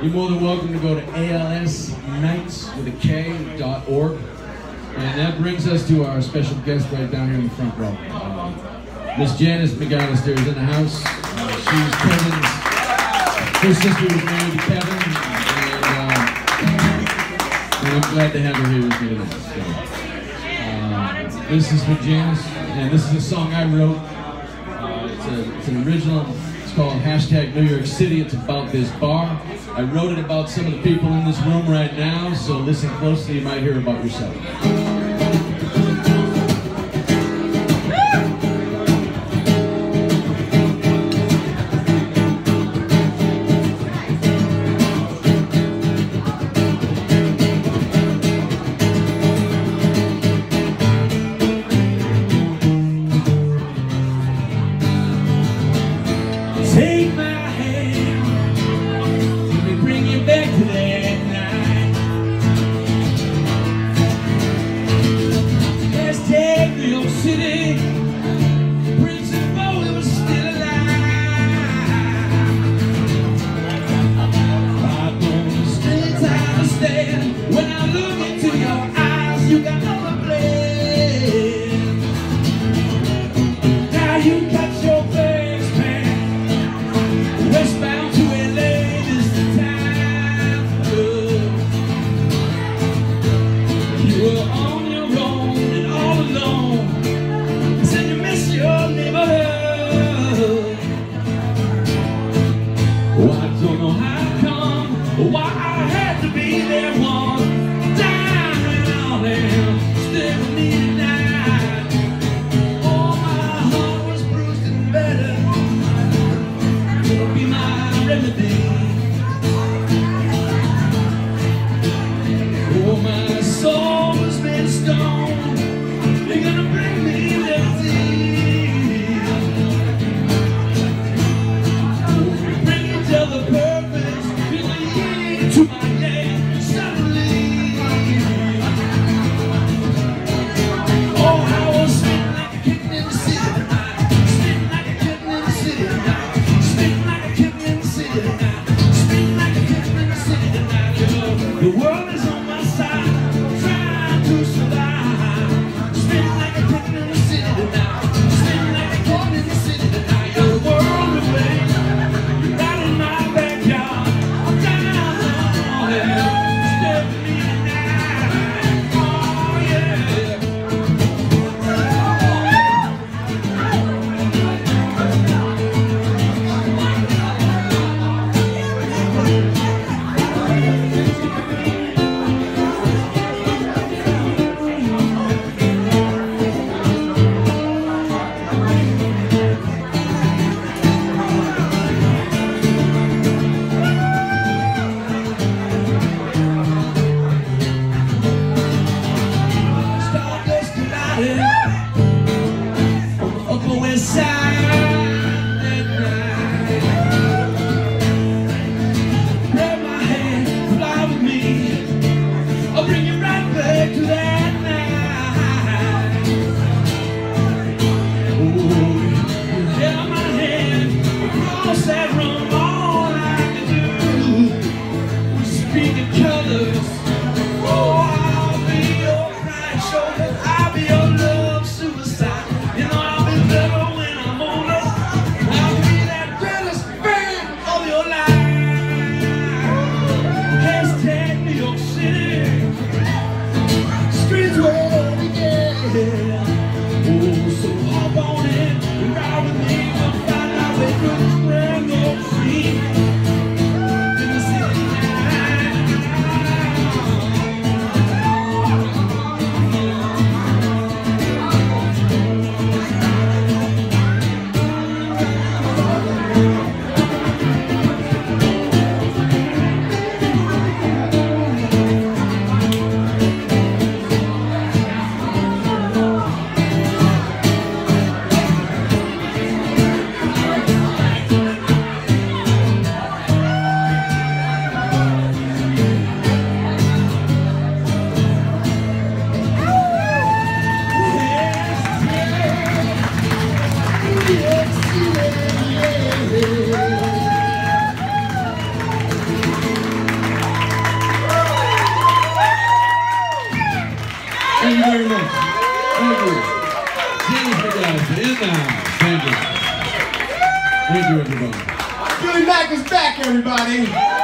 You're more than welcome to go to alsnights with a K dot org. And that brings us to our special guest right down here in the front row. Uh, Miss Janice McAllister is in the house. Uh, she's Kevin's, her sister was married to Kevin. And, uh, and I'm glad to have her here with me tonight. So, uh, this is for Janice, and this is a song I wrote. Uh, it's, a, it's an original. It's called hashtag New York City. It's about this bar. I wrote it about some of the people in this room right now, so listen closely. You might hear about yourself. The world is Yeah. Thank you. Everybody. Billy Mack is back, everybody.